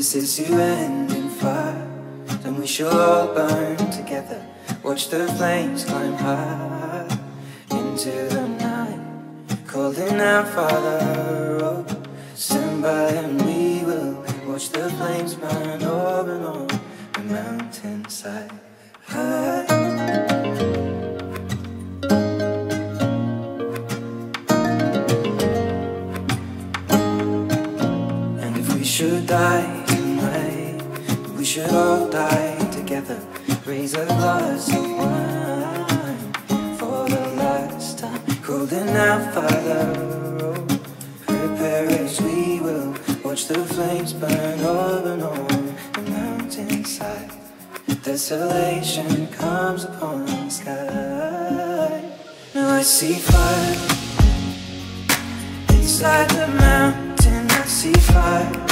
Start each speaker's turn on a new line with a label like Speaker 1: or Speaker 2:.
Speaker 1: this is to end in fire. Then we shall all burn together. Watch the flames climb high into the night. Calling out, Father, oh, stand by and we will watch the flames burn over and on the mountainside. High. And if we should die should all die together. Raise a glass of wine for the last time. Calling out, Father, oh, prepare as we will. Watch the flames burn over and on the mountainside. Desolation comes upon the sky. Now I see fire inside the mountain. I see fire